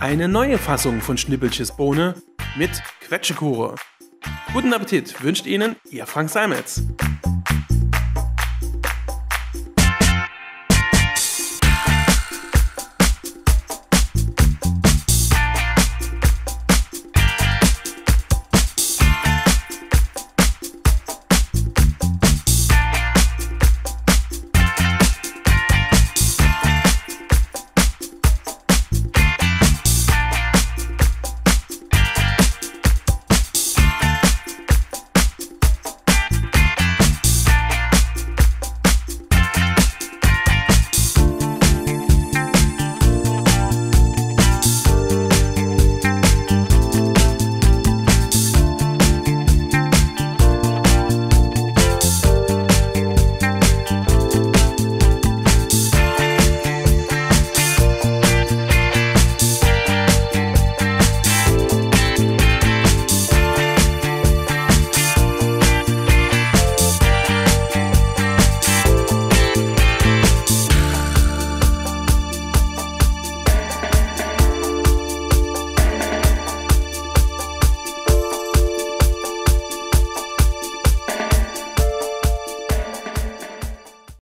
Eine neue Fassung von Schnippelches Bohne mit Quetschekuche. Guten Appetit wünscht Ihnen Ihr Frank Seimetz.